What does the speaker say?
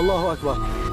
Allahu Ekber.